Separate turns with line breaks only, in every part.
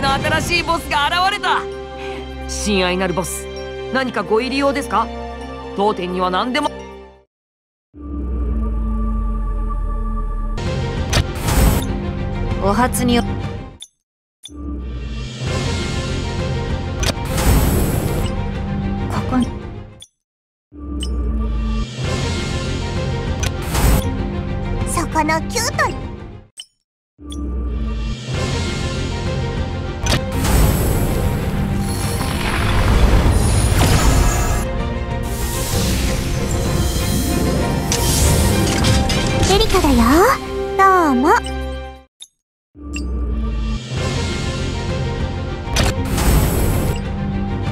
の新しいボスが現れた。親愛なるボス何かご入り用ですか？当店には何でも。
お初にここに。
そこのキュートどうも。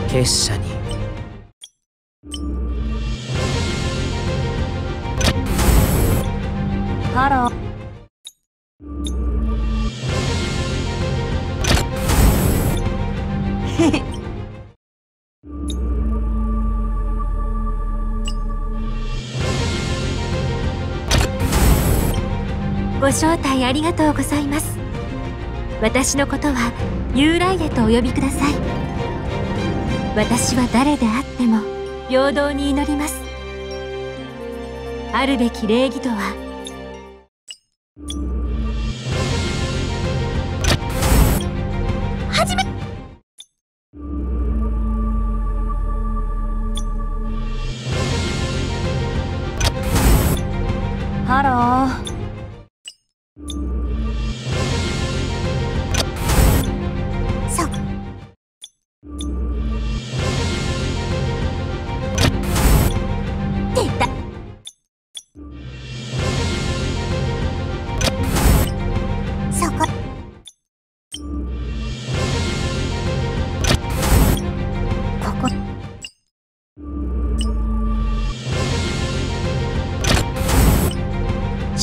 結社に。
ハロー
ご招待ありがとうございます。私のことはユーライエとお呼びください。私は誰であっても平等に祈ります。あるべき礼儀とは？
はじめ！
ハロー。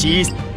小さ